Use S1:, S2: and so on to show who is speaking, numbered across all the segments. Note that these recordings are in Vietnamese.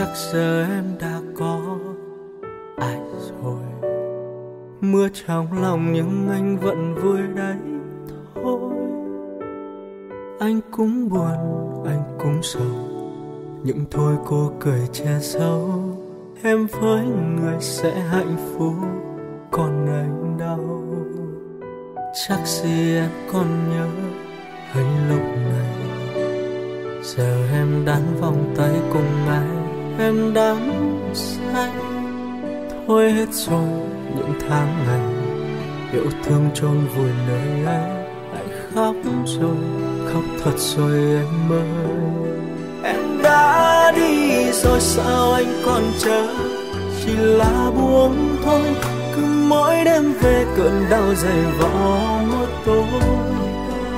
S1: chắc giờ em đã có ai rồi? Mưa trong lòng nhưng anh vẫn vui đấy thôi. Anh cũng buồn, anh cũng sầu. Những thôi cô cười che giấu. Em với người sẽ hạnh phúc, còn anh đau chắc gì em còn nhớ hay lúc này? Giờ em đắn vòng tay cùng ai? Em đắm say. Thôi hết rồi, những tháng ngày, yêu thương chôn vùi nơi ấy lại khóc rồi. Khóc thật rồi em ơi. Em đã đi rồi, sao anh còn chờ? Chỉ là buông thôi, cứ mỗi đêm về cơn đau dày vò một tối.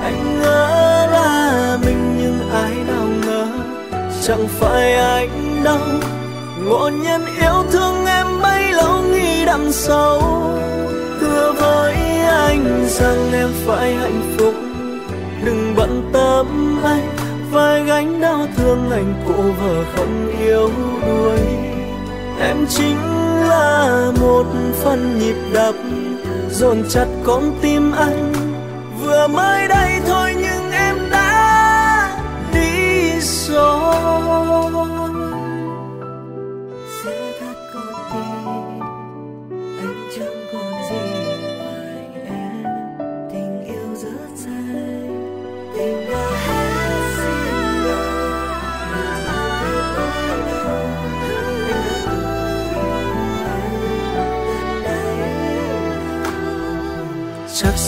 S1: Anh ngỡ là mình nhưng ai nào ngờ, chẳng phải anh đâu ngộ nhân yêu thương em bấy lâu nghĩ đằng sau. Thưa với anh rằng em phải hạnh phúc. Đừng bận tâm anh, vai gánh đau thương anh cụ vợ không yêu đuối. Em chính là một phần nhịp đập, dồn chặt con tim anh. Vừa mới đây thôi nhưng em đã đi rồi.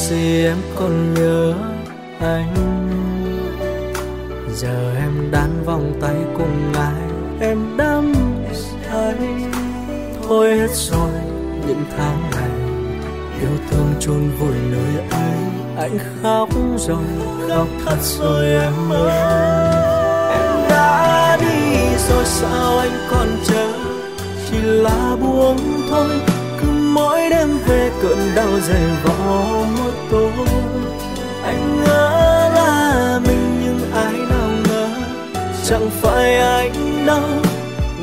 S1: Gì em còn nhớ anh. Giờ em đan vòng tay cùng ai? Em đắm say. Thôi hết rồi, những tháng ngày. Yêu thương chôn vùi nơi ấy anh khóc rồi, khóc thật rồi em ơi. Em đã đi rồi, sao anh còn chờ? Chỉ là buông thôi, cứ mỗi đêm về cơn đau dày vò một anh ngỡ là mình nhưng ai nào ngờ, chẳng phải anh đâu.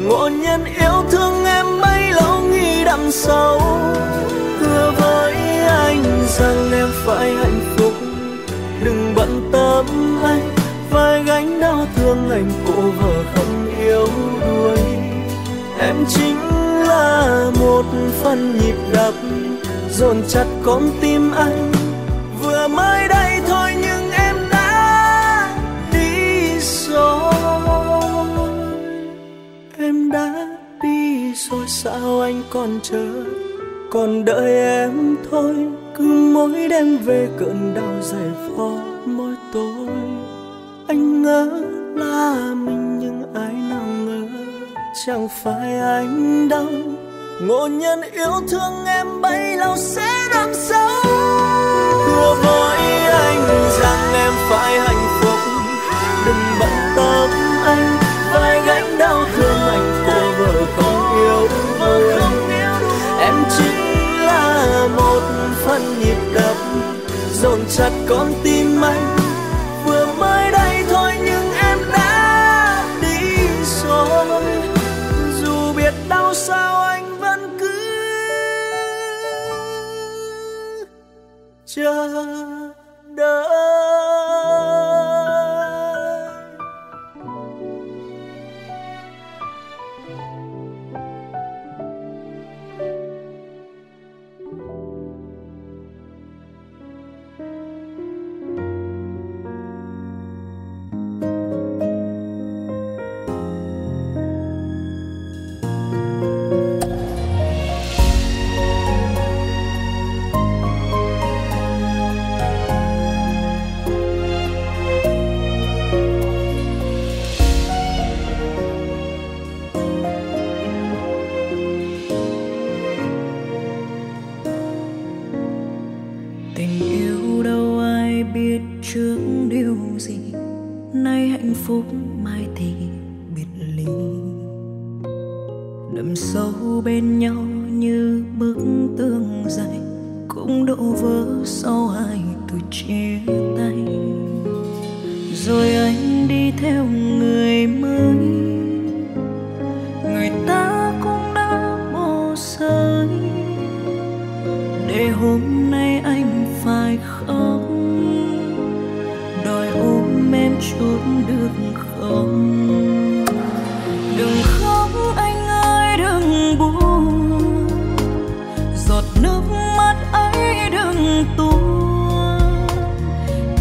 S1: Ngộ nhân yêu thương em bấy lâu nghĩ đằng sau. Thưa với anh rằng em phải hạnh phúc. Đừng bận tâm anh, vai gánh đau thương anh cô vợ không yêu đuối. Em chính là một phần nhịp đập, dồn chặt con tim anh. Sao anh còn chờ? Còn đợi em thôi, cứ mỗi đêm về cơn đau dày vò mỗi tối anh ngỡ là mình nhưng ai nào ngờ, chẳng phải anh đâu. Ngộ nhân yêu thương em bấy lâu sẽ đắm sâu. Thưa với anh rằng em phải hạnh phúc. Đừng bận tâm anh, vai gánh đau thương anh. Phần nhịp đập dồn chặt con tim anh.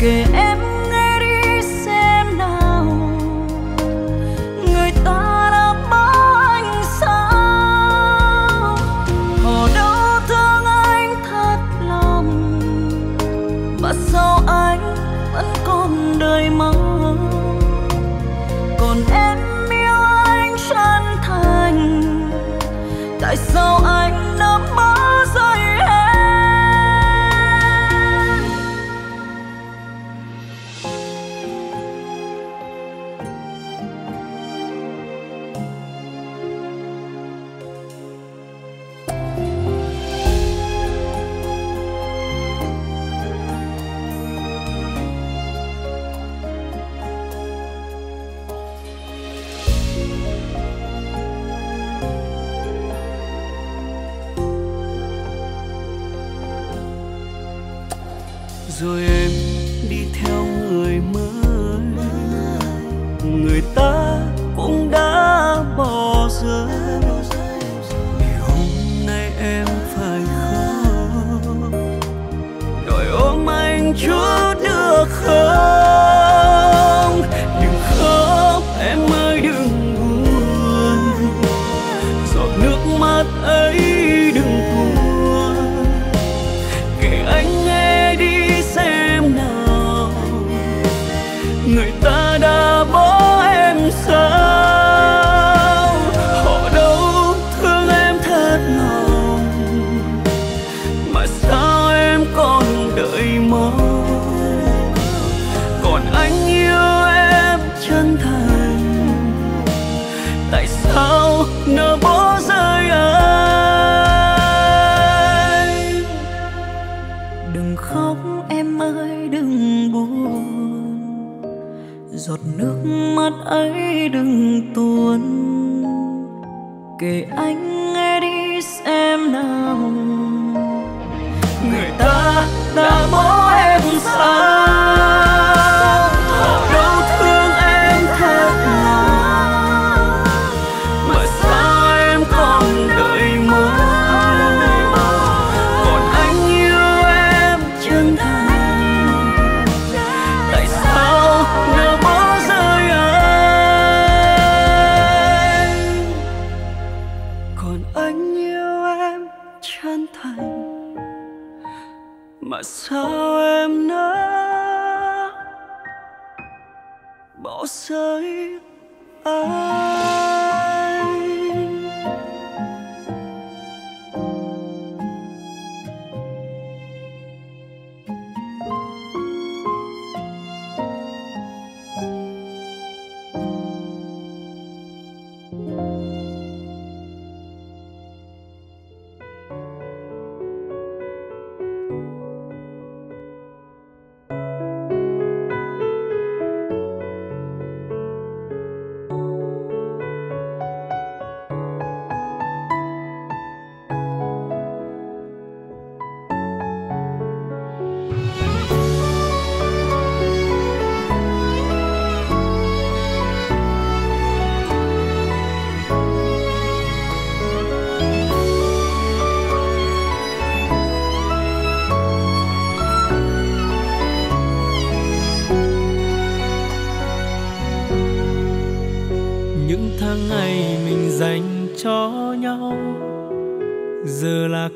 S1: Kể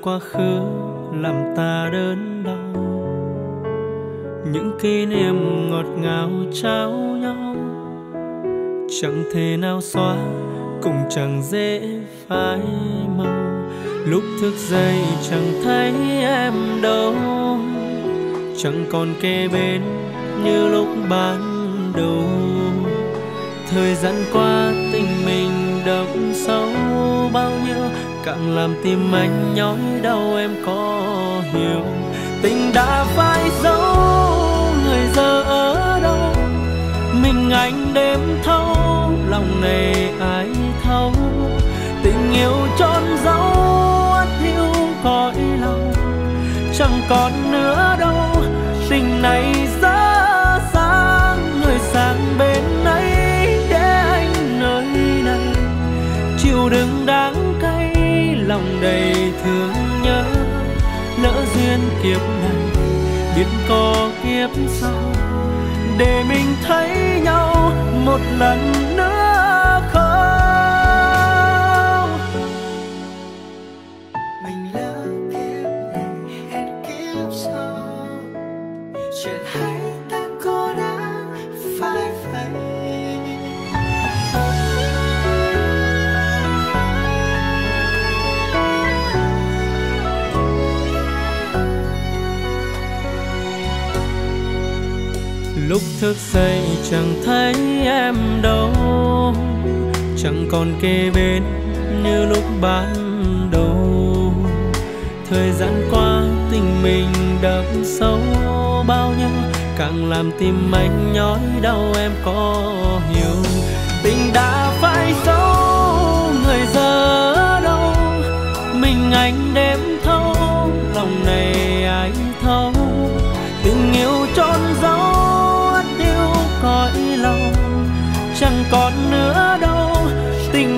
S2: quá khứ làm ta đớn đau. Những kỷ niệm ngọt ngào trao nhau, chẳng thể nào xóa, cũng chẳng dễ phai màu. Lúc thức dậy chẳng thấy em đâu, chẳng còn kề bên như lúc ban đầu. Thời gian qua càng làm tim anh nhói đau, em có hiểu. Tình đã phai dấu, người giờ ở đâu? Mình anh đêm thâu lòng này ai thấu? Tình yêu trôn dấu ắt hiu cõi lòng. Chẳng còn nữa đâu, tình này ra sáng, người sang bên ấy để anh nơi này. Chịu đựng đắng duyên kiếp này biết có kiếp sau để mình thấy nhau một lần. Thức dậy chẳng thấy em đâu. Chẳng còn kề bên như lúc ban đầu. Thời gian qua tình mình đậm sâu bao nhiêu, càng làm tim anh nhói đau em có hiểu. Tình đã phải dấu, người giờ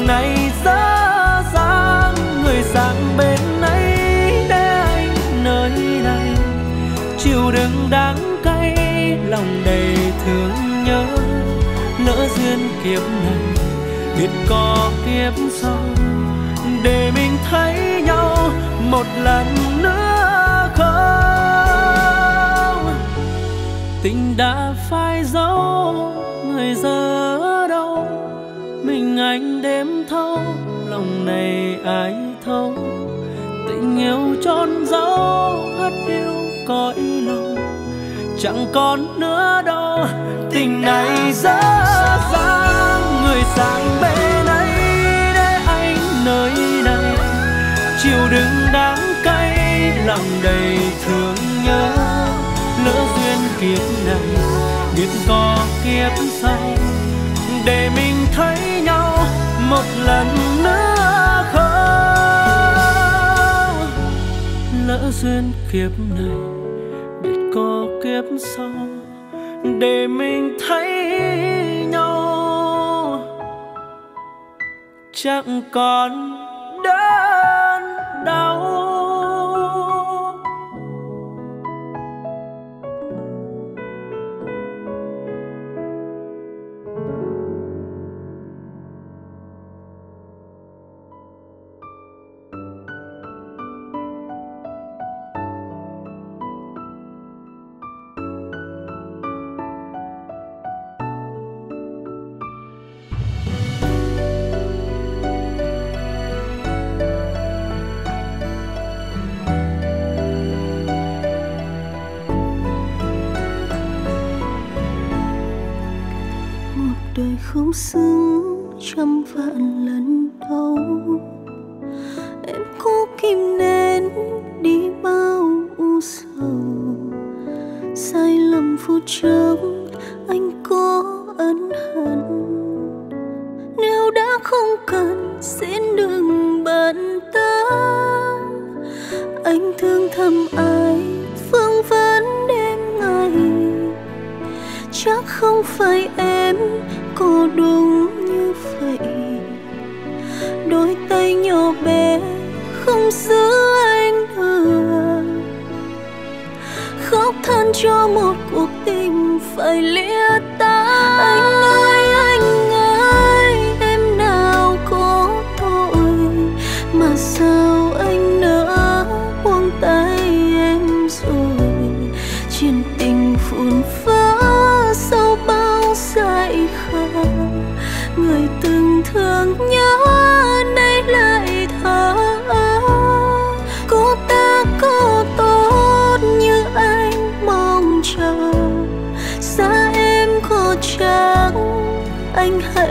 S2: này dở dang người sang bên ấy để anh nơi này. Chịu đựng đắng cay, lòng đầy thương nhớ, lỡ duyên kiếp này, biết có kiếp sau. Để mình thấy nhau một lần nữa không? Tình đã phai dấu này ai thấu. Tình yêu trọn dấu ắt yêu cõi lòng. Chẳng còn nữa đâu, tình này dở dang. Người sang bên ấy để anh nơi này. Chiều đứng đắng cay lòng đầy thương nhớ. Lỡ duyên kiếp này, biết có kiếp sau. Để mình thấy nhau một lần nữa. Lỡ duyên kiếp này biết có kiếp sau để mình thấy nhau. Chẳng còn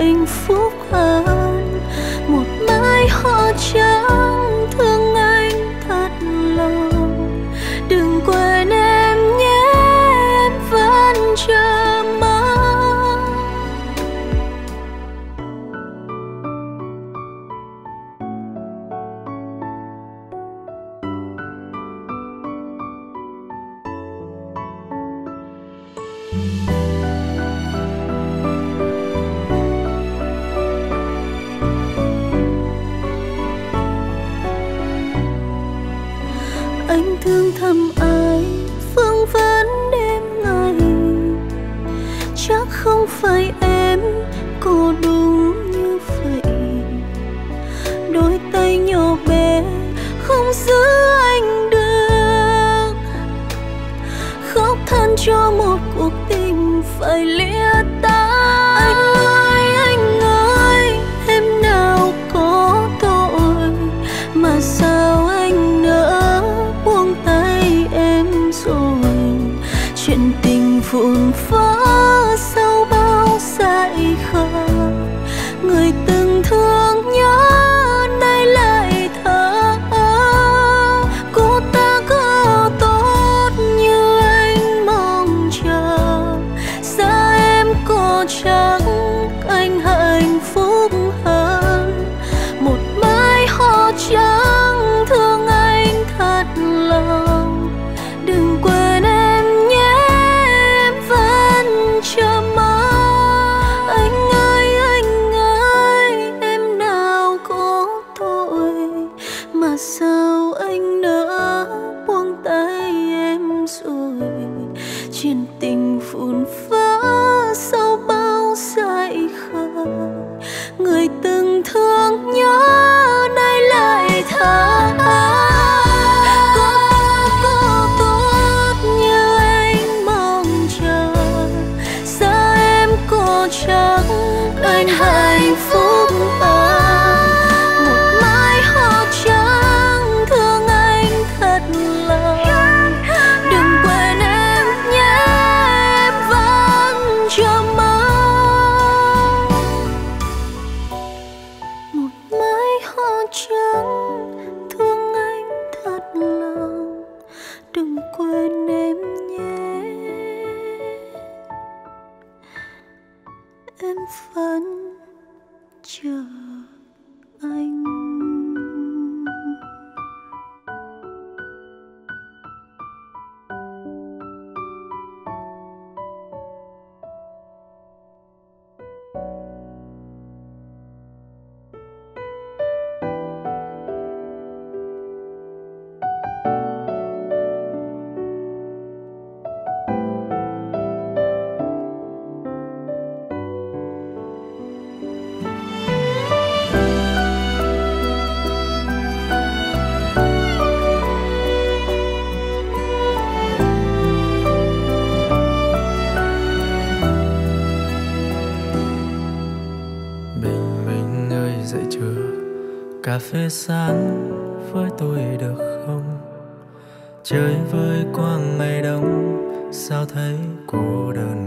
S3: anh hạnh
S1: phê sáng với tôi được không? Chơi với quang ngày đông, sao thấy cô đơn?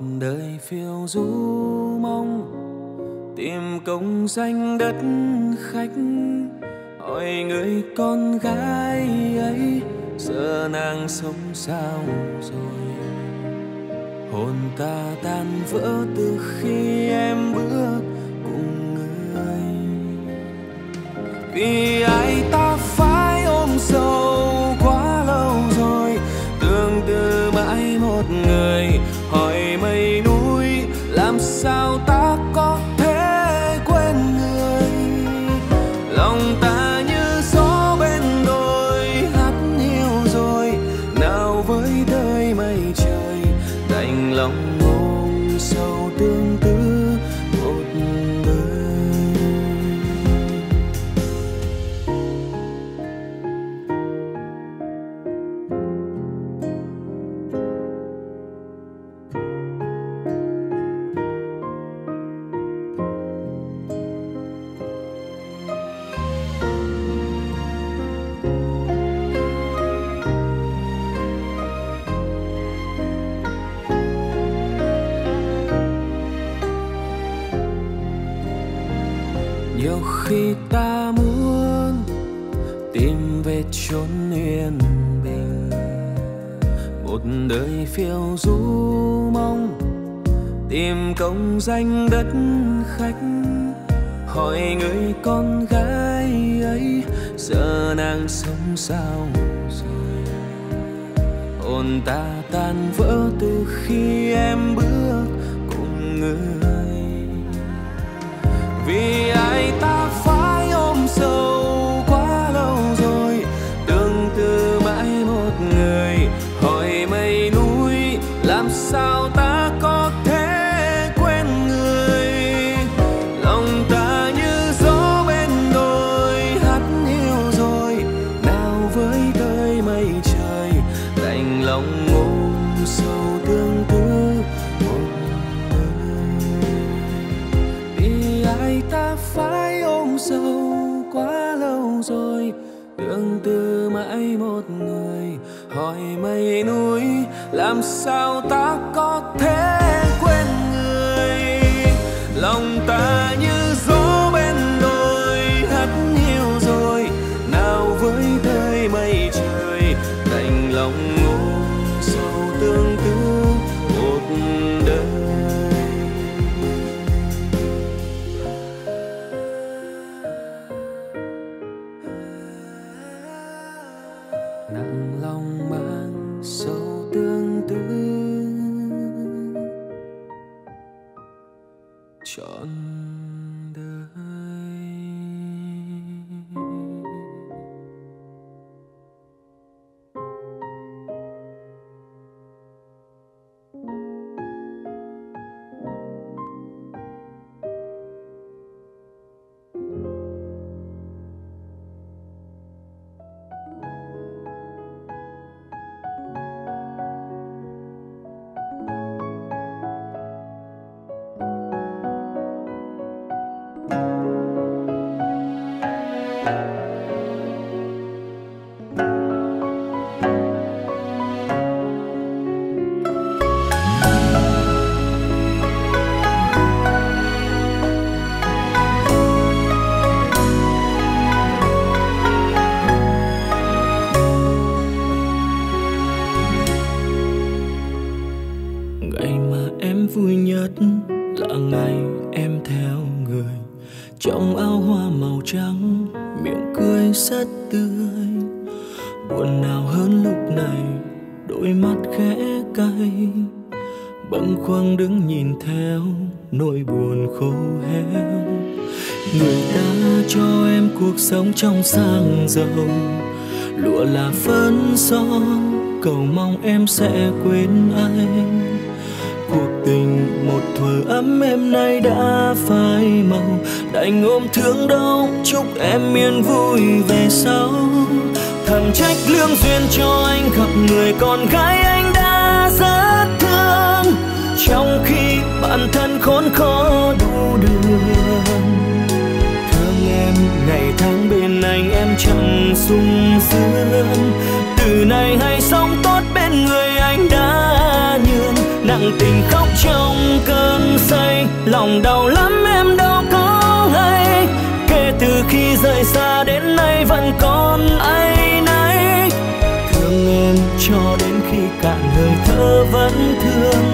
S1: một
S4: đời phiêu du mong, tìm công danh đất khách. Hỏi người con gái ấy, giờ nàng sống sao rồi? Hồn ta tan vỡ từ khi em bước cùng người. Vì ai ta danh đất khách hỏi người con gái ấy giờ nàng sống sao? Ta phải ôm sâu quá lâu rồi. Tương tư mãi một người, hỏi mây núi, làm sao ta có thể quên người? Lòng dâu. Lụa là phấn son, cầu mong em sẽ quên anh cuộc tình một thuở ấm em nay đã phai màu. Đành ôm thương đau, chúc em yên vui về sau. Thầm trách lương duyên cho anh, gặp người con gái anh đã rất thương. Trong khi bản thân khốn khó đủ đường. Chẳng sung sướng. Từ nay hãy sống tốt bên người anh đã nhường. Nặng tình khóc trong cơn say, lòng đau lắm em đâu có hay. Kể từ khi rời xa đến nay vẫn còn ai nấy. Thương em cho đến khi cạn lời thơ vẫn thương.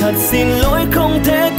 S4: Thật xin lỗi không thể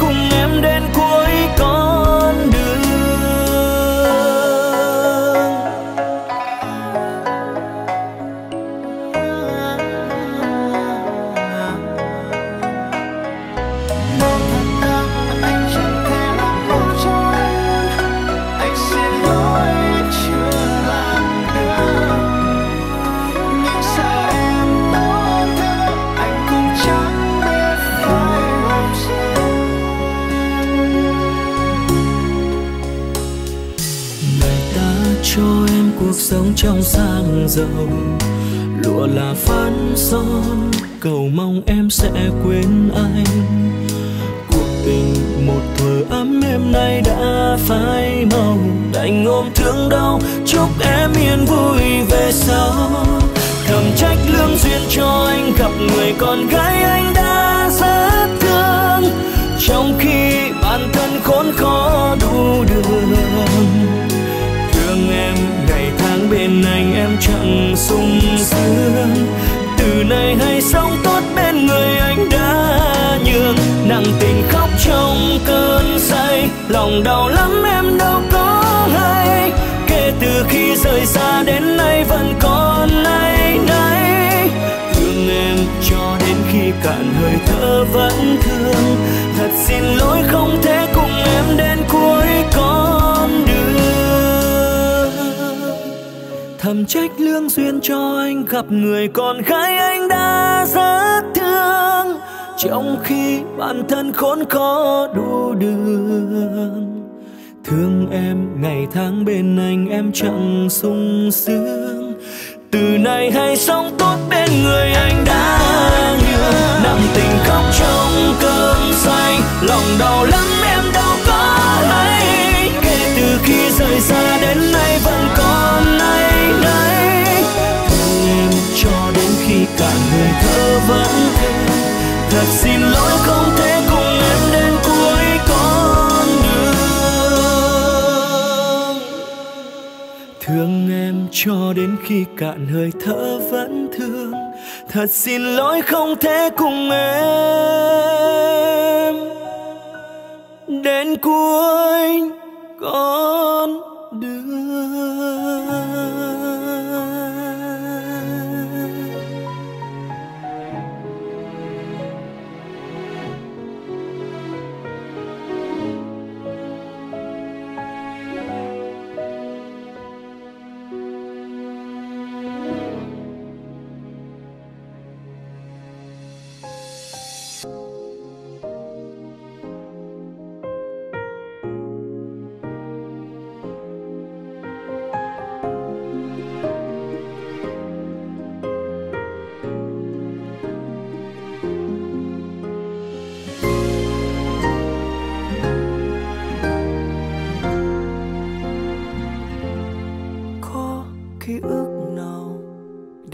S4: dầu, lụa là phán son, cầu mong em sẽ quên anh. Cuộc tình một thời ấm em nay đã phai màu, đành ôm thương đau, chúc em yên vui về sau. Thầm trách lương duyên cho anh gặp người con gái anh đã rất thương. Trong khi bản thân khốn khó đủ đường tháng anh em chẳng sung sướng. Từ nay hãy sống tốt bên người anh đã nhường. Nặng tình khóc trong cơn say, lòng đau lắm em đâu có hay. Kể từ khi rời xa đến nay vẫn còn nay nay thương em cho đến khi cạn hơi thở vẫn thương. Thật xin lỗi không thể cùng em đến
S2: trách lương duyên cho anh gặp người con gái anh đã rất thương. Trong khi bản thân khốn khó đủ đường. Thương em ngày tháng bên anh, em chẳng sung sướng. Từ nay hãy sống tốt bên người anh đã nhường. Nặng tình khóc trong cơn say, lòng đau lắm em đâu có hay. Kể từ khi rời xa đến khi cả người thơ vẫn thế thật xin lỗi không thể cùng em đến cuối con đường. Thương em cho đến khi cạn hơi thở vẫn thương, thật xin lỗi không thể cùng em đến cuối con đường.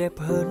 S2: Đẹp hơn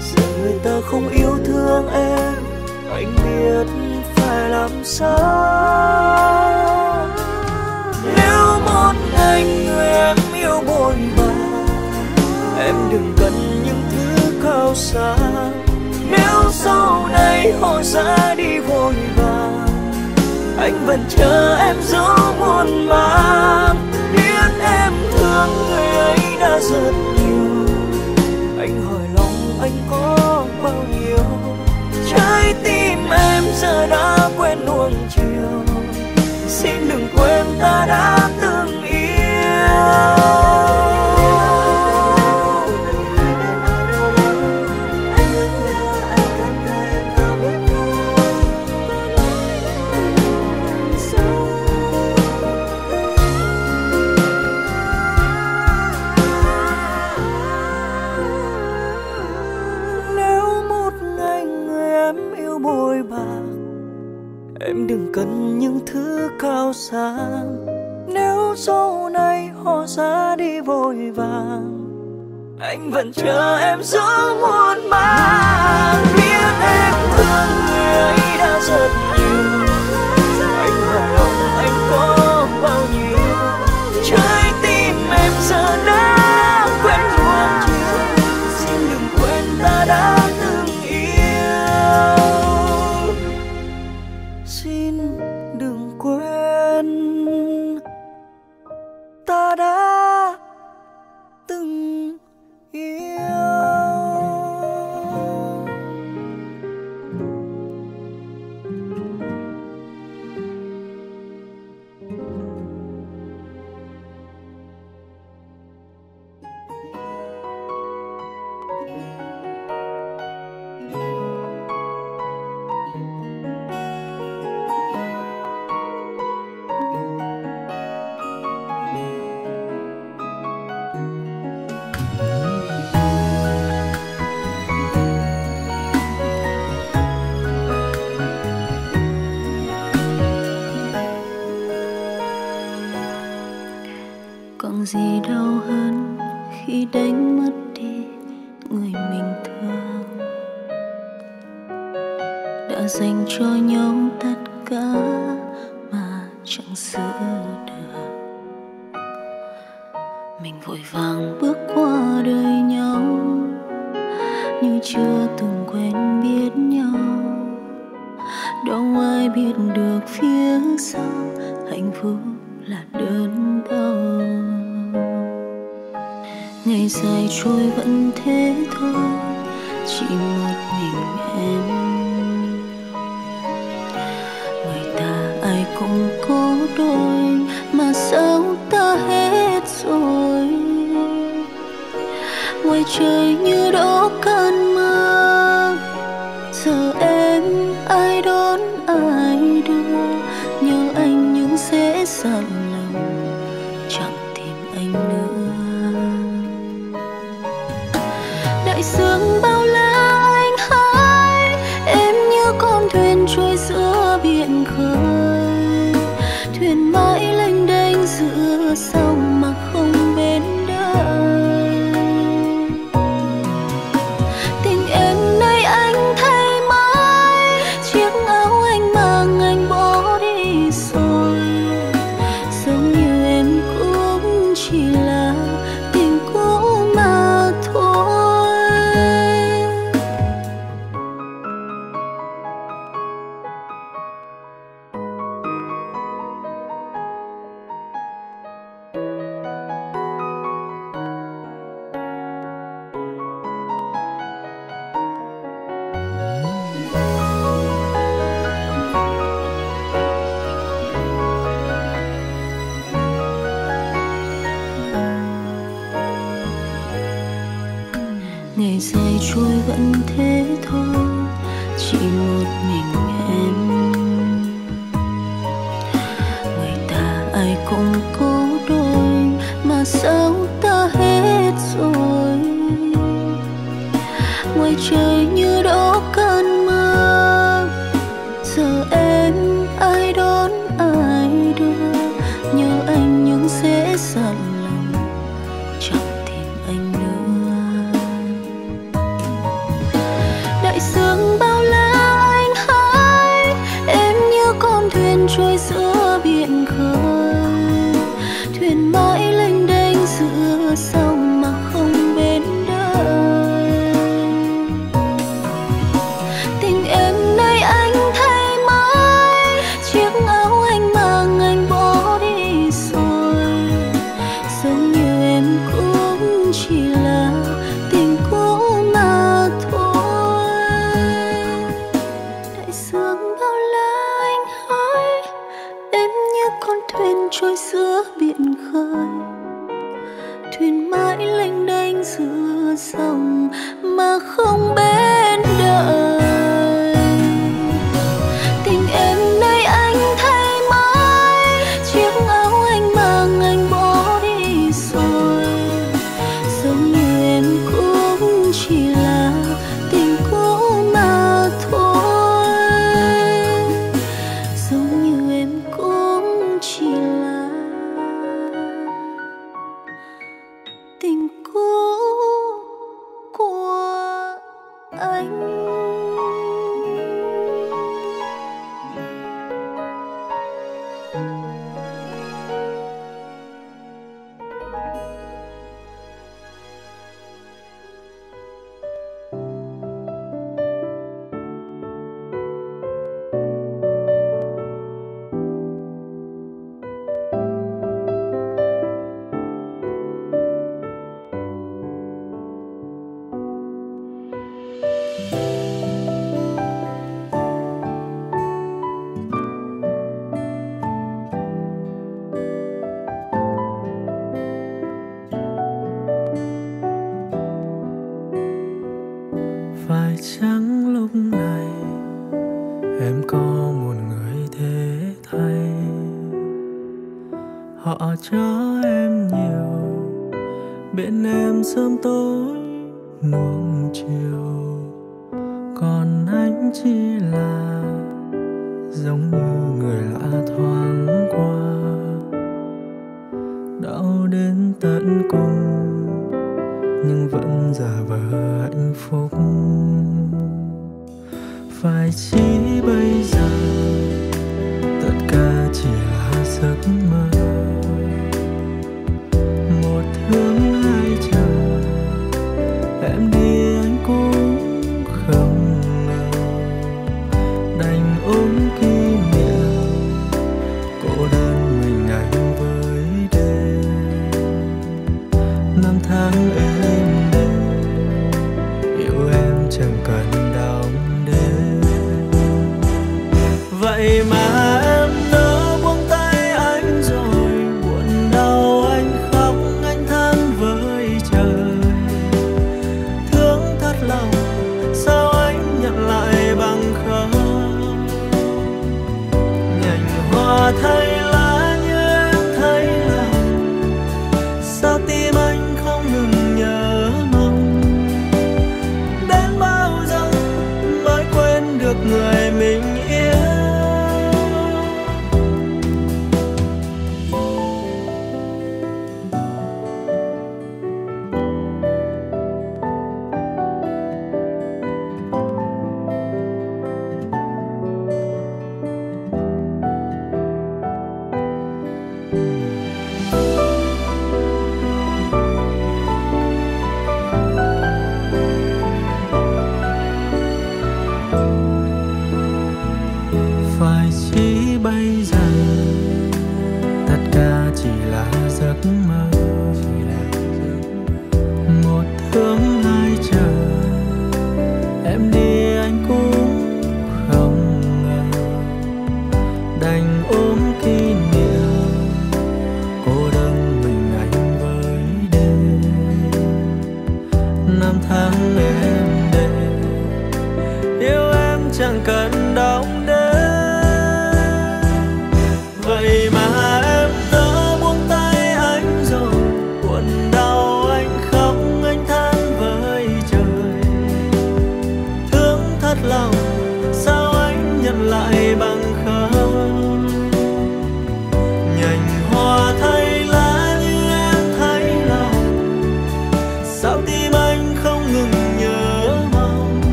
S2: giờ người ta không yêu thương em, anh biết phải làm sao. Nếu một ngày người em yêu bồi bàn em đừng cần những thứ cao xa nếu sau này họ ra đi vội vàng anh vẫn chờ em dấu muôn mang biết em thương người ấy đã rất có bao nhiêu. Trái tim em giờ đã quên nuông chiều. Xin đừng quên ta đã từng
S1: khang nếu sau này họ ra đi vội vàng, anh vẫn chờ em giữa muôn mang biết em thương người đã
S3: giật ngày dài trôi vẫn thế thôi, chỉ một mình em. Người ta ai cũng cố đôi mà sao ta hết rồi? Ngoài trời như đổ cơn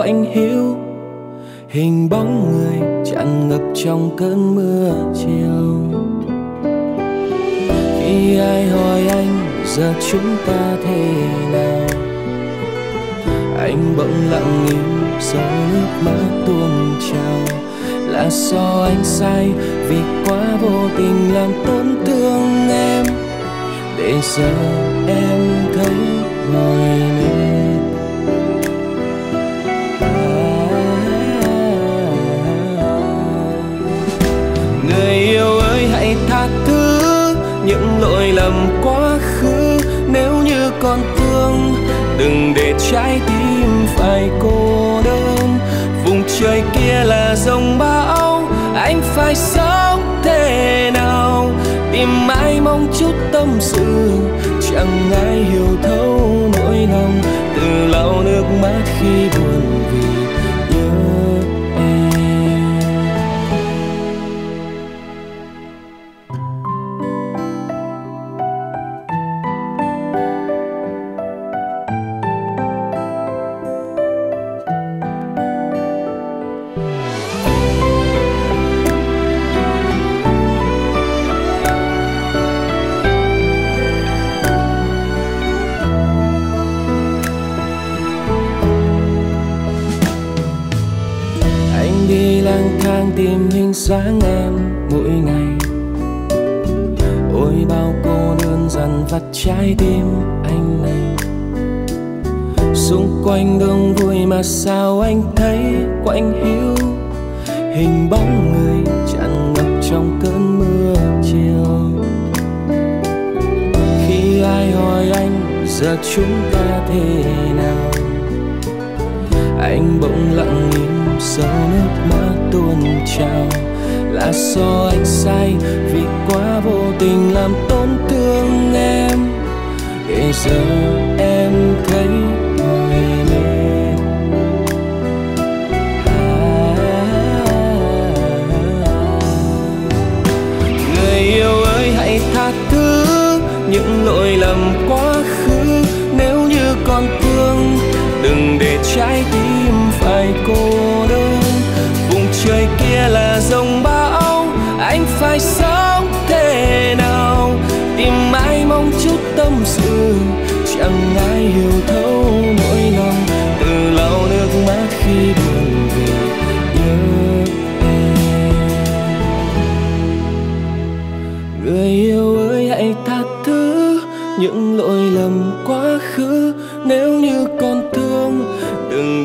S4: quạnh hiu hình bóng người tràn ngập trong cơn mưa chiều. Khi ai hỏi anh, giờ chúng ta thế nào? Anh bỗng lặng im dòng nước mắt tuôn trào. Là do anh sai, vì quá vô tình làm tổn thương em. Để giờ em thấy ngồi mình lầm quá khứ, nếu như còn thương, đừng để trái tim phải cô đơn. Vùng trời kia là dòng bão, anh phải sống thế nào? Tìm mãi mong chút tâm sự, chẳng ai hiểu thấu nỗi lòng. Từ lau nước mắt khi buồn vì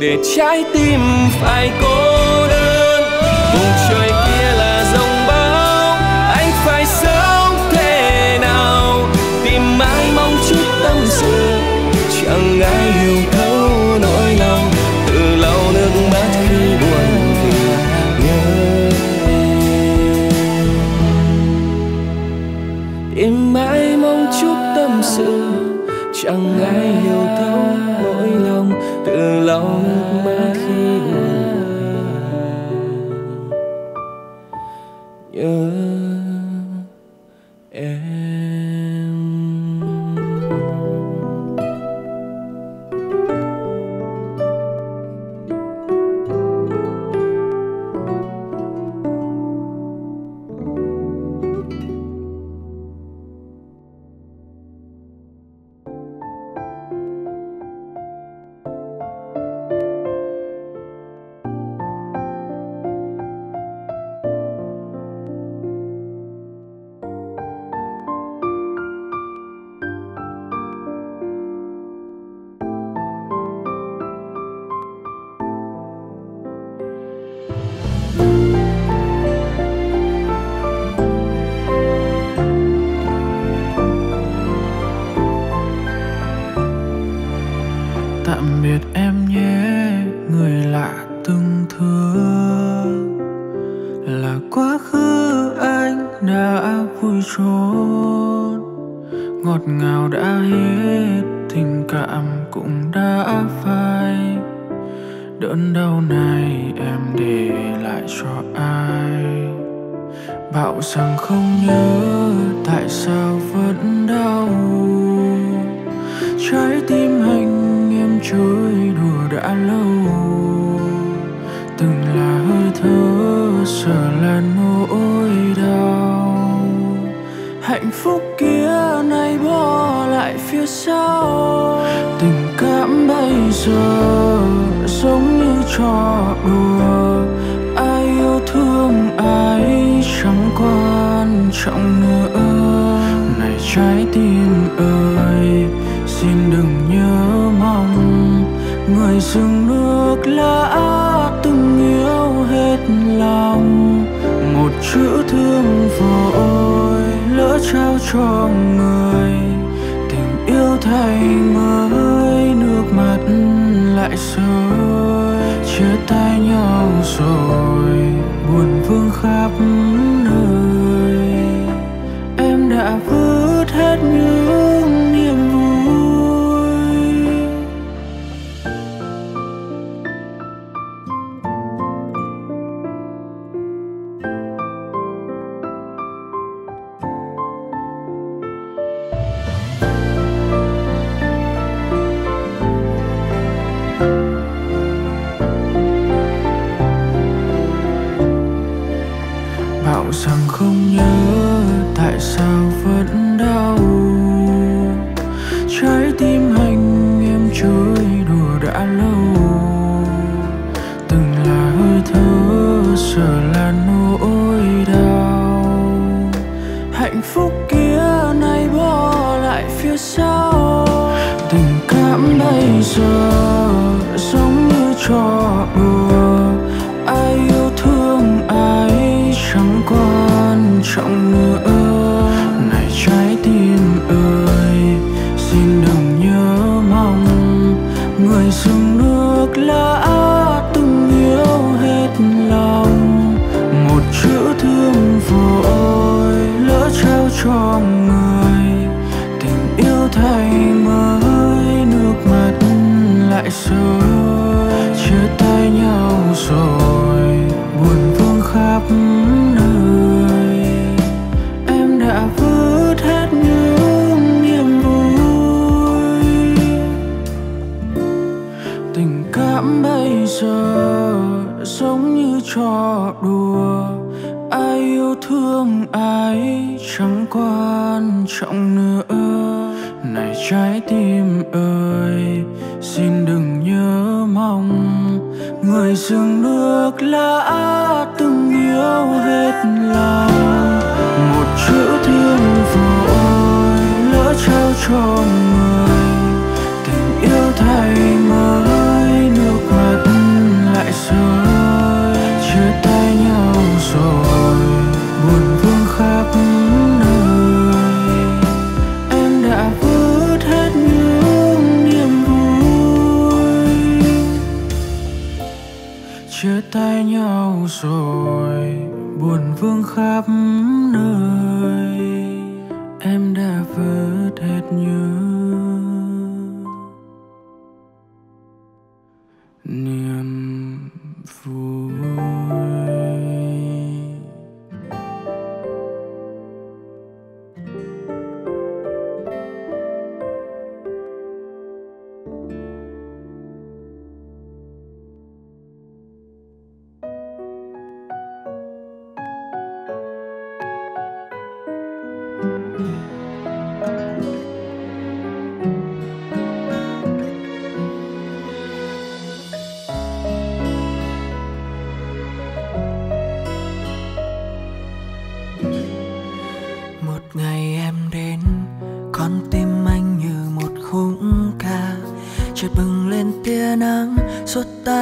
S4: để trái tim phải cô đơn. Vùng trời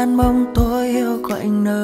S5: xua tan bóng tối yêu quạnh nơi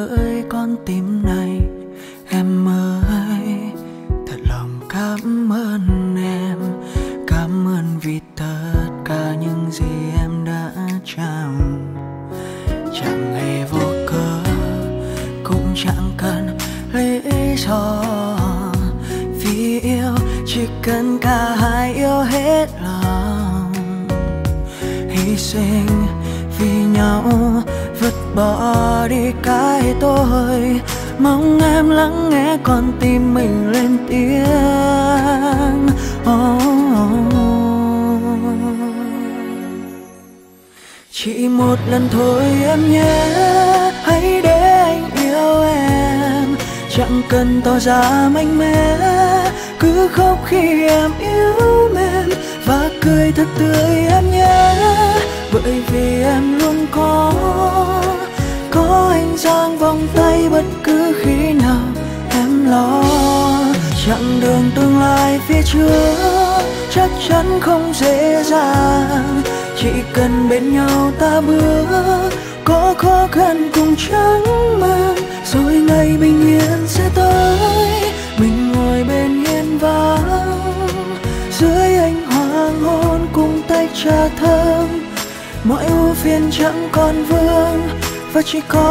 S5: và chỉ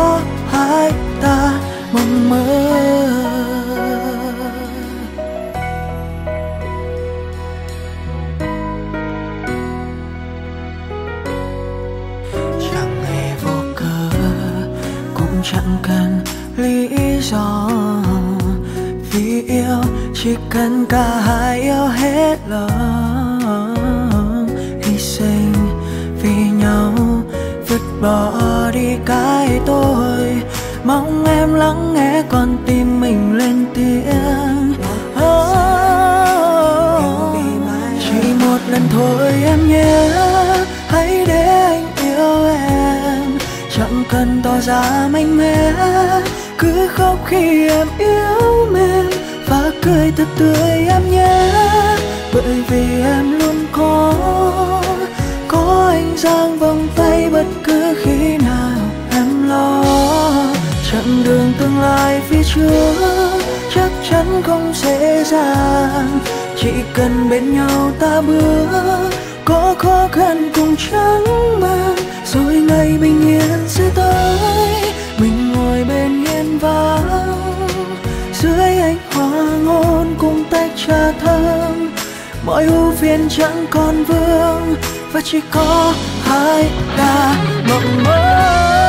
S5: chỉ cần bên nhau ta bước, có khó khăn cùng chẳng mang rồi ngày bình yên sẽ tới. Mình ngồi bên hiên vắng, dưới ánh hoàng hôn cùng tách trà thơm mọi ưu phiền chẳng còn vương, và chỉ có hai ta mộng mơ.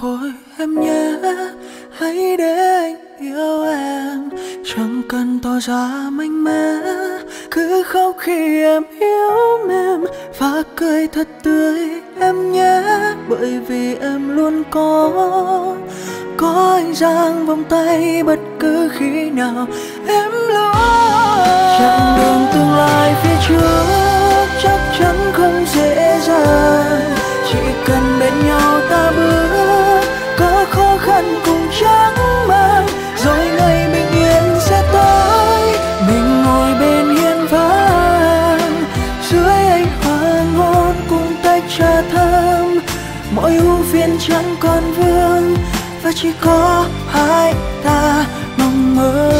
S5: Thôi, em nhé hãy để anh yêu em. Chẳng cần tỏ ra mạnh mẽ. Cứ khóc khi em yêu em. Và cười thật tươi, em nhé bởi vì em luôn có có anh giang vòng tay bất cứ khi nào em lo. Chặng đường tương lai phía trước chắc chắn không dễ dàng. Chỉ cần bên nhau ta bước có khó khăn cùng chẳng mang. Rồi ngày bình yên sẽ tới, mình ngồi bên hiên vắng dưới ánh hoàng hôn cùng tách trà thơm, mọi ưu phiền chẳng còn vương. Và chỉ có hai ta mong mơ.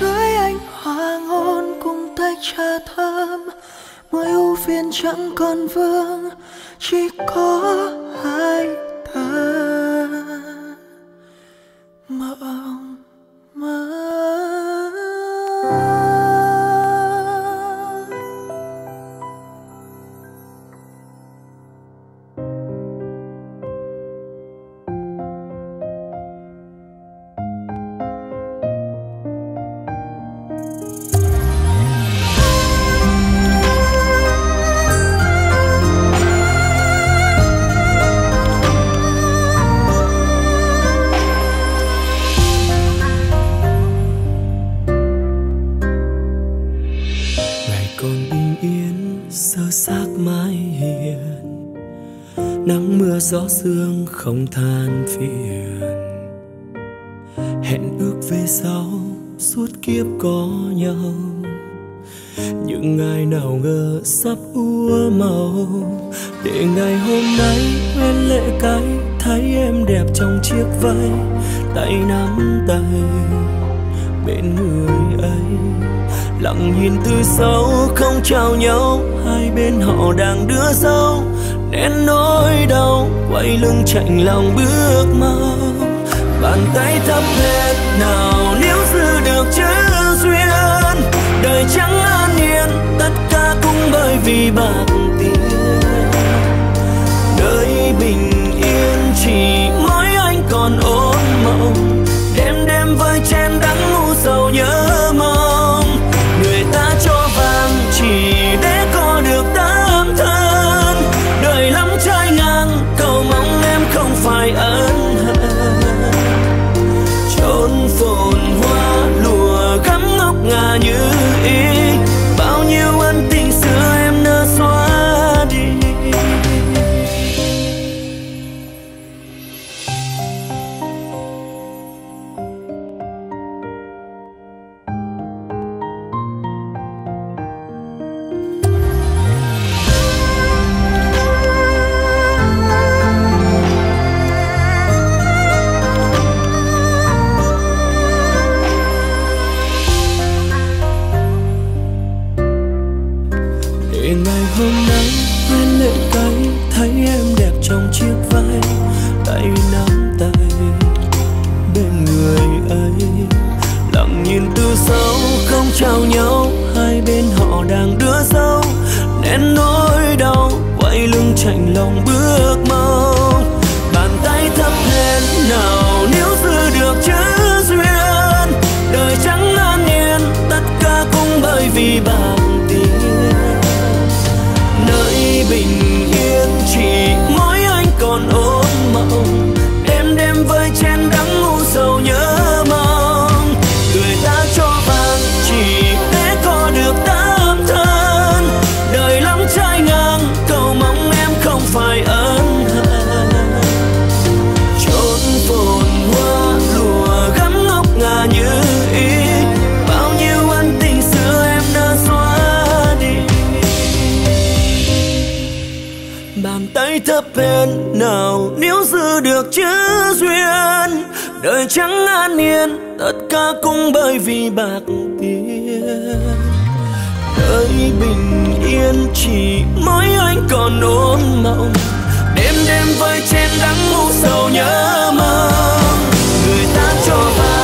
S5: Dưới ánh hoàng hôn cùng tách trà thơm, mọi ưu phiền chẳng còn vương chỉ có hai ta.
S1: gió sương không than phiền. Hẹn ước về sau, suốt kiếp có nhau. Những ai nào ngờ sắp úa màu, để ngày hôm nay quen lệ cái
S4: thấy em đẹp trong chiếc váy, tay nắm tay bên người ấy lặng nhìn từ sâu, không chào nhau, hai bên họ đang đưa dâu nên nỗi đau, quay lưng chạy lòng bước mau. Bàn tay thắp hết nào, nếu giữ được chữ duyên. Đời chẳng an yên tất cả cũng bởi vì bạn tiền nơi bình yên, chỉ mỗi anh còn ôm mộng. Đêm đêm vơi chén đắng ngu sầu nhớ đời chẳng an yên, tất cả cũng bởi vì bạc tiền. Đời bình yên chỉ mỗi anh còn ôm mộng. Đêm đêm vơi trên đắng u sầu nhớ mong người ta cho
S6: vào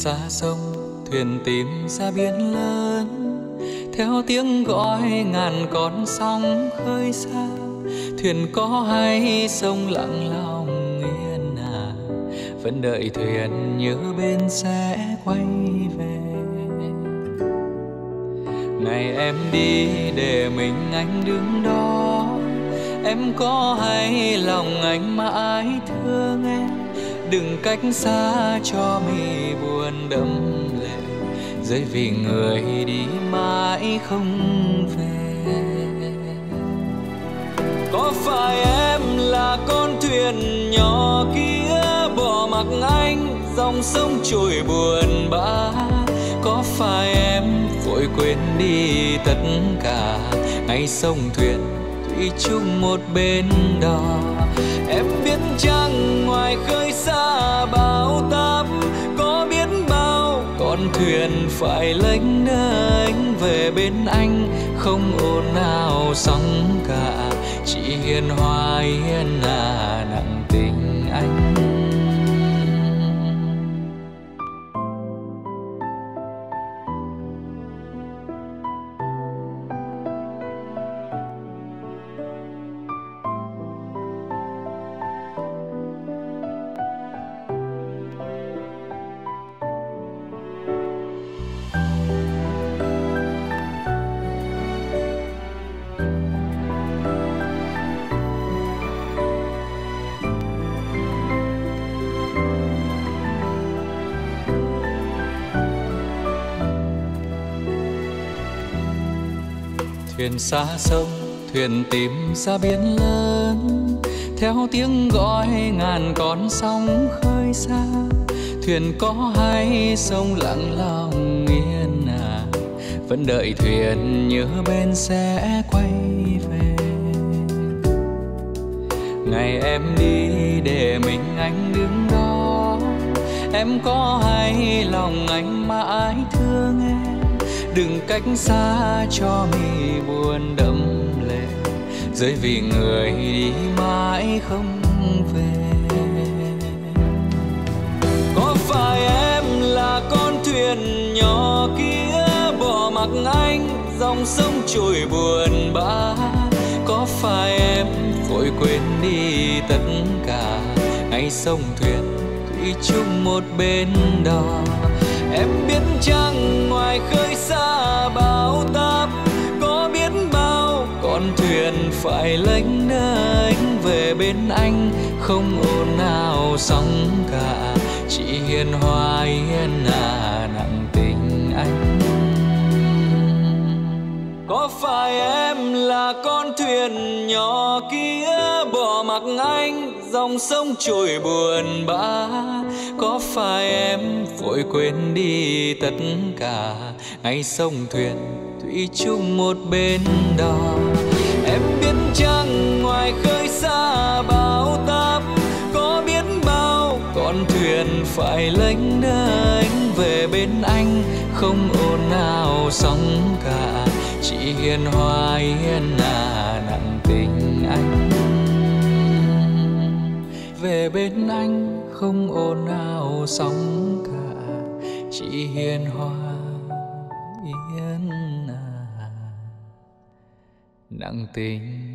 S6: xa sông, thuyền tìm ra biển lớn. Theo tiếng gọi ngàn con sóng khơi xa, thuyền có hay sông lặng lòng yên à vẫn đợi thuyền nhớ bên sẽ quay về. Ngày em đi để mình anh đứng đó. Em có hay lòng anh mãi thương em? Đừng cách xa cho mi buồn đẫm lệ. Rơi vì người đi mãi không về. Có phải em là con thuyền nhỏ kia bỏ mặc anh, dòng sông trôi buồn bã? Có phải em vội quên đi tất cả ngay sông thuyền thủy chung một bên đò? Em biết chăng ngoài khơi xa bao táp, có biết bao, con thuyền phải lênh đênh về bên anh. Không ồn nào sóng cả, chỉ hiền hòa hiền à nặng thuyền xa sông, thuyền tìm ra biển lớn. Theo tiếng gọi, ngàn con sóng khơi xa. Thuyền có hay sông lặng lòng yên à vẫn đợi thuyền nhớ bên sẽ quay về. Ngày em đi để mình anh đứng đó. Em có hay lòng anh mãi thương em? Đừng cách xa cho mi buồn đẫm lệ. Rơi vì người đi mãi không về. Có phải em là con thuyền nhỏ kia bỏ mặc anh, dòng sông trôi buồn bã? Có phải em vội quên đi tất cả ngay sông thuyền thủy chung một bên đò? Em biết chăng ngoài khơi thuyền phải lênh đênh về bên anh, không ồn nào sóng cả. Chỉ hiền hòa hiền à nặng tình anh. Có phải em là con thuyền nhỏ kia bỏ mặc anh, dòng sông trôi buồn bã? Có phải em vội quên đi tất cả ngay sông thuyền thủy chung một bên đò? Em biết chăng ngoài khơi xa bao táp, có biết bao con thuyền phải lênh đênh về bên anh, không ồn nào sóng cả. Chỉ hiền hòa hiền à nặng tình anh. Về bên anh không ồn nào sóng cả. Chỉ hiền hòa nặng
S1: tính.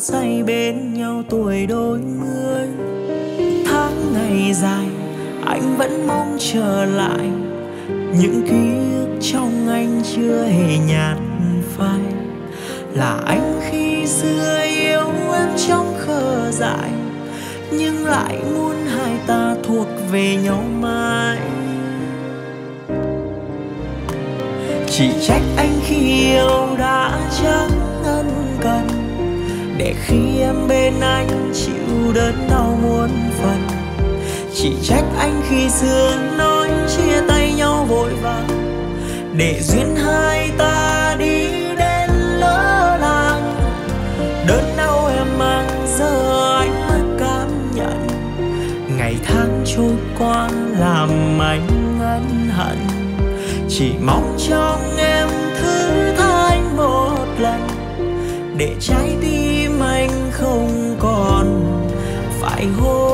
S1: đắm say bên nhau tuổi đôi mươi. Tháng ngày dài,
S4: anh vẫn mong chờ lại. Những ký ức trong anh chưa hề nhạt phai. Là anh khi xưa yêu em trong khờ dại, nhưng lại muốn hai ta thuộc về nhau mãi. Chỉ trách anh khi yêu em bên anh chịu đớn đau muôn phần. Chỉ trách anh khi xưa nói chia tay nhau vội vàng, để duyên hai ta đi đến lỡ làng. Đớn đau em mang giờ anh mới cảm nhận, ngày tháng trôi qua làm anh ân hận. Chỉ mong trong em thứ tha anh
S7: một
S4: lần, để trái
S1: lại hôn.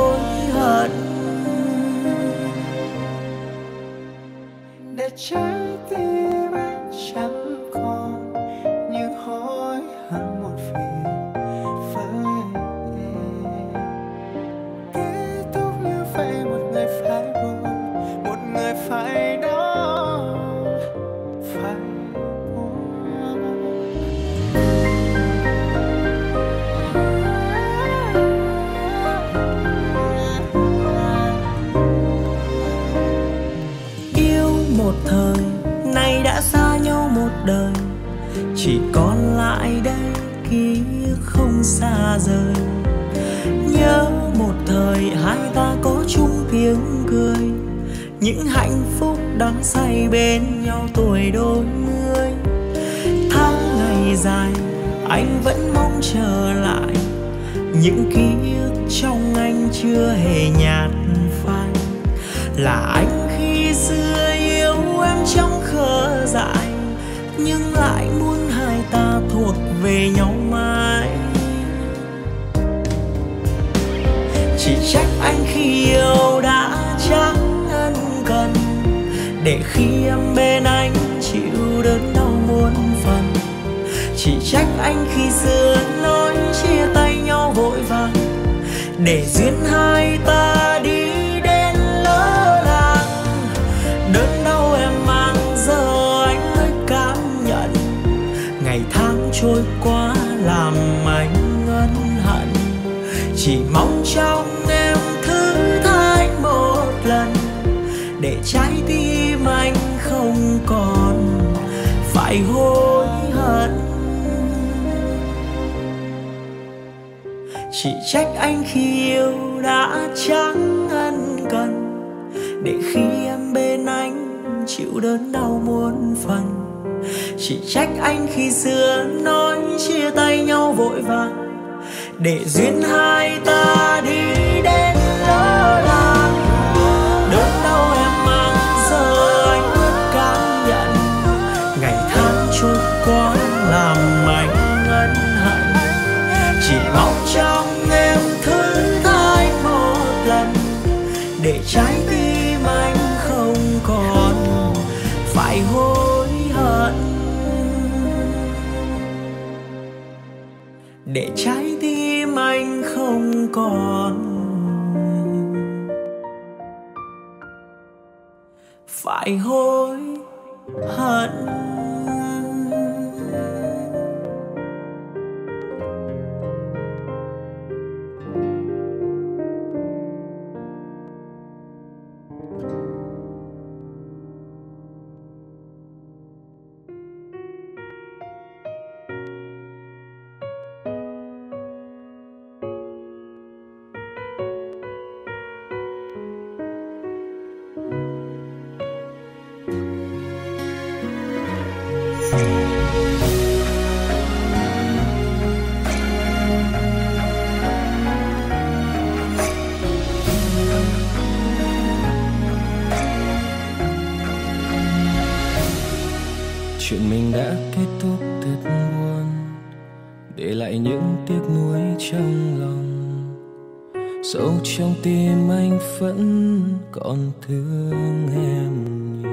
S1: vẫn còn thương em nhiều.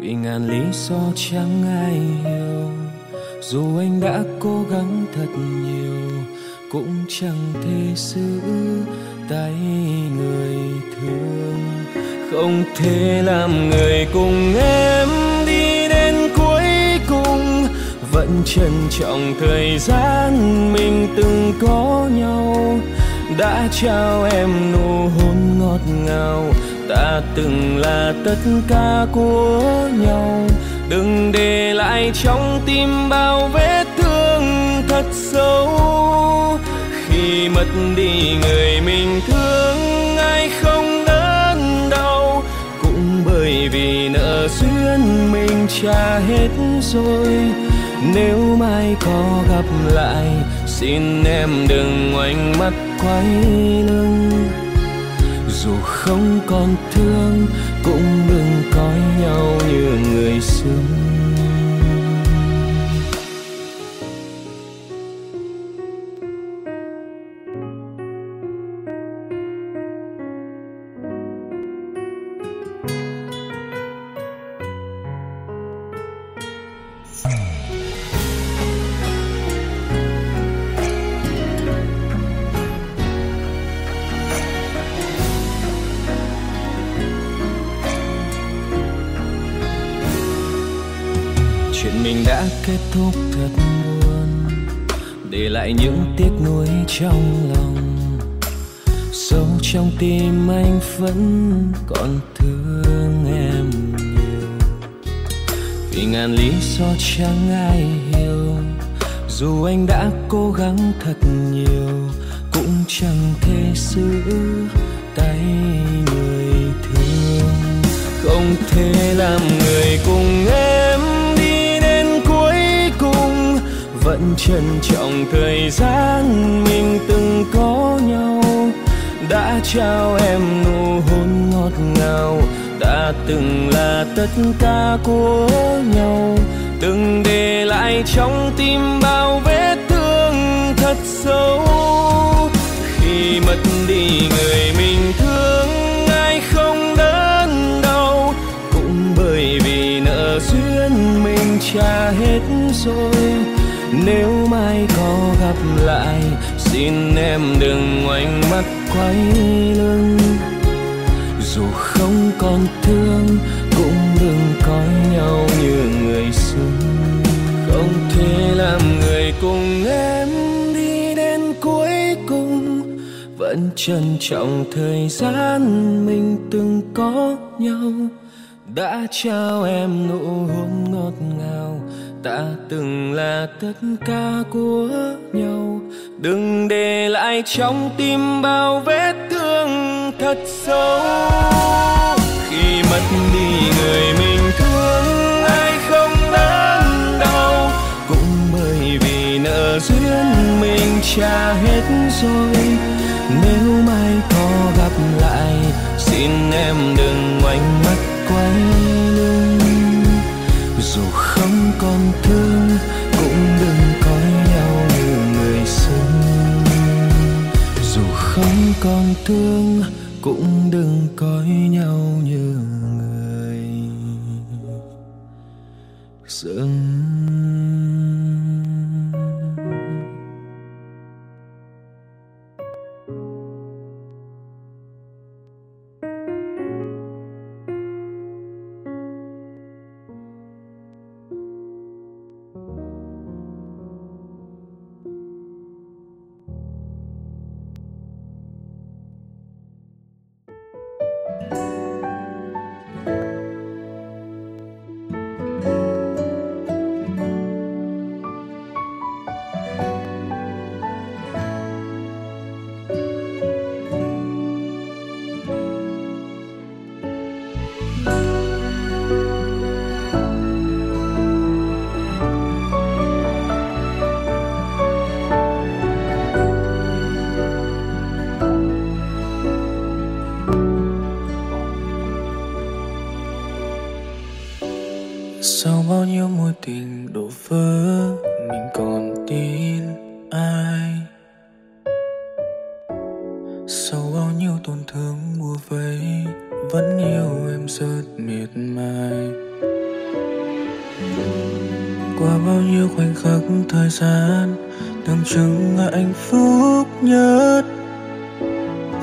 S1: Vì ngàn lý do chẳng ai hiểu, dù anh đã cố gắng thật nhiều,
S4: cũng chẳng thể giữ tay người thương. Không thể làm người cùng em đi đến cuối cùng, vẫn trân trọng thời gian mình từng có nhau đã trao em nụ hôn ngọt ngào. Ta từng là tất cả của nhau. Đừng để lại trong tim bao vết thương thật sâu. Khi mất đi người mình thương, ai không đớn đau? Cũng bởi vì nợ duyên mình trả hết rồi. Nếu mai có gặp lại, xin em đừng ngoảnh mắt quay lưng. Dù không còn thương cũng đừng coi nhau như người xưa. Trong lòng. Sâu trong tim anh vẫn còn thương em nhiều. Vì ngàn lý do chẳng ai hiểu, dù anh đã cố gắng thật nhiều, cũng chẳng thể giữ tay người thương. Không thể làm người cùng em. Vẫn trân trọng thời gian mình từng có nhau. Đã trao em nụ hôn ngọt ngào, đã từng là tất cả của nhau. Từng để lại trong tim bao vết thương thật sâu. Khi mất đi người mình thương, ai không đớn đau? Cũng bởi vì nợ duyên mình trả hết rồi nếu mai có gặp lại, xin em đừng ngoảnh mắt quay lưng. Dù không còn thương, cũng đừng coi nhau như người xưa không thể làm người cùng em đi đến cuối cùng. Vẫn trân trọng thời gian mình từng có nhau. Đã trao em nụ hôn ngọt ngào ta từng là tất cả của nhau. Đừng để lại trong tim bao vết thương thật sâu. Khi mất đi người mình thương, ai không đớn đau? Cũng bởi vì nợ duyên mình trả hết rồi. Nếu mai có gặp lại, xin em đừng ngoảnh mắt quay còn thương cũng đừng coi nhau như người.
S8: Dường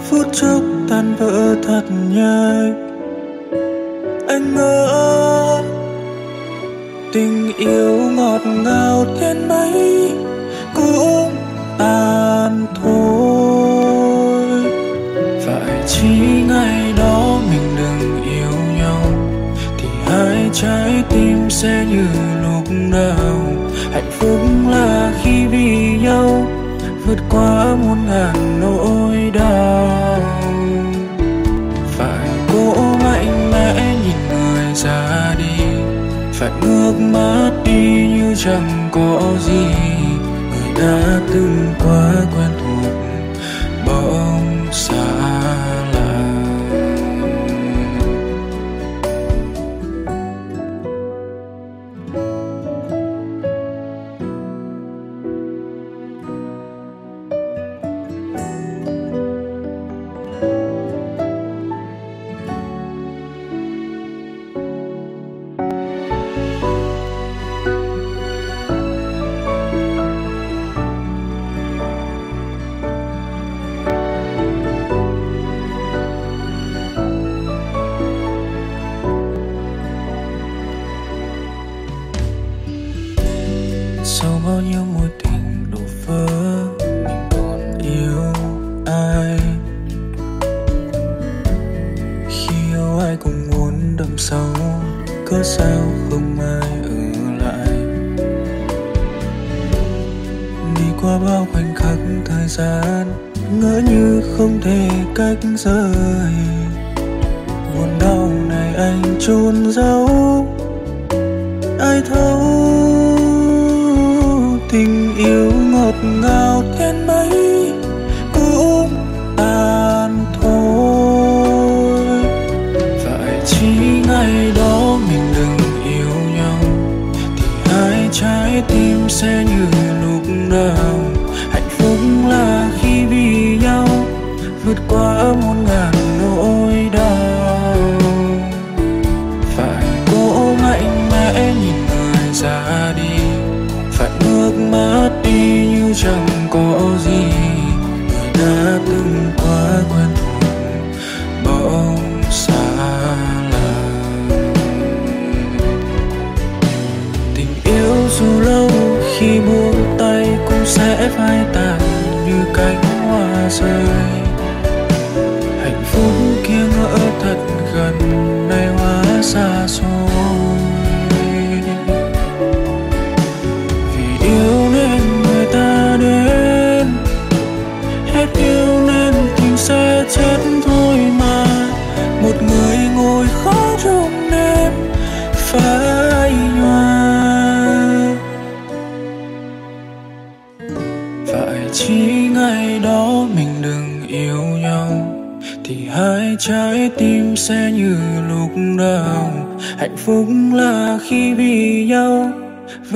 S8: phút chốc tan vỡ thật nhanh anh ngỡ tình yêu ngọt ngào trên mây cũng tan thôi. Phải chỉ ngày đó mình đừng yêu nhau, thì hai trái tim sẽ như lúc nào. Hạnh phúc là khi vì nhau, vượt qua muôn ngàn nỗi đau. mất đi như chẳng có gì. Người đã từng quá quen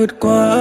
S8: vượt qua.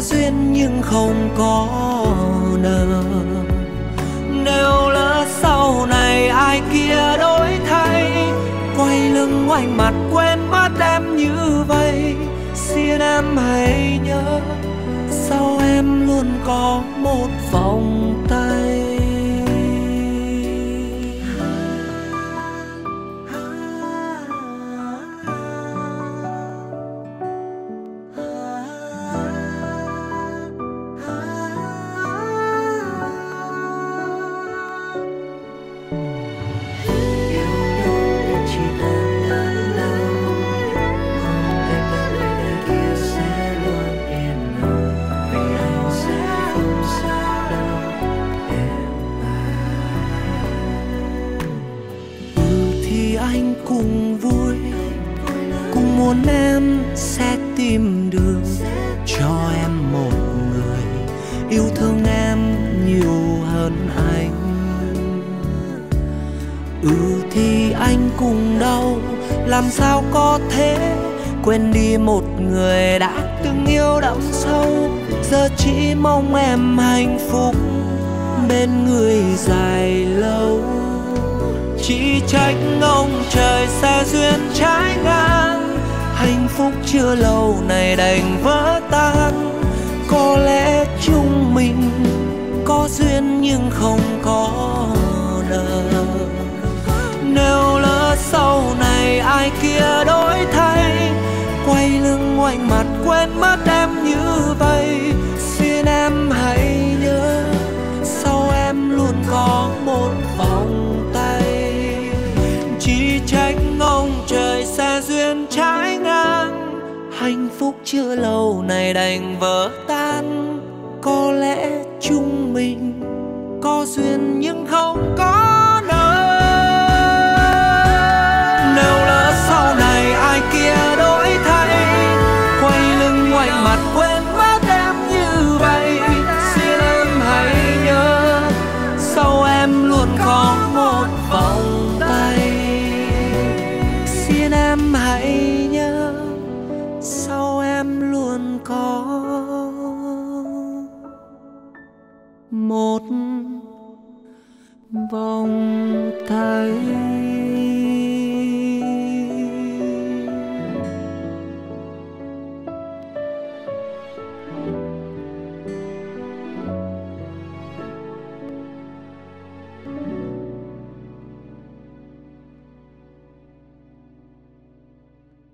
S8: Có
S5: duyên nhưng không có nợ. Nếu lỡ sau này ai kia đổi thay. Quay lưng ngoảnh mặt quên mất em như vậy. Xin em hãy nhớ, sau em luôn có một vòng làm sao có thể quên đi một người đã từng yêu đậm sâu? Giờ chỉ mong em hạnh phúc bên người dài lâu. Chỉ trách ông trời xa duyên trái ngang, hạnh phúc chưa lâu này đành vỡ tan. Có lẽ chúng mình có duyên nhưng không có nợ. Nếu sau này ai kia đổi thay. Quay lưng ngoảnh mặt quên mất em như vậy. Xin em hãy nhớ, sau em luôn có một vòng tay. Chỉ trách ông trời xa duyên trái ngang. Hạnh phúc chưa lâu này đành vỡ tan. Có lẽ chúng mình có duyên nhưng không